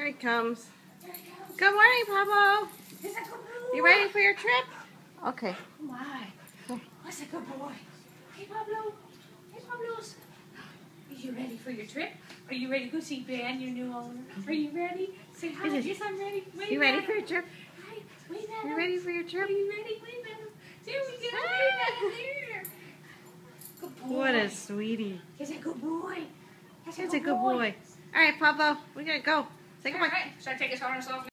Here he comes. Good morning, Pablo. He's a good boy. You ready for your trip? Okay. Oh my. What's a good boy? Hey, Pablo. Hey, Pablo's. Are you ready for your trip? Are you ready to go see Ben, your new owner? Are you ready? Say hi. Is Yes, I'm ready. Wave You ready at for your trip? Hi. Wave at You ready for your Are you ready? Wave at. There we go. Ah. Wave at. There. Good boy. What a sweetie. He's a good boy. He's a good boy. All right, Pablo, we gotta go. All goodbye. right. Should I take his harness off?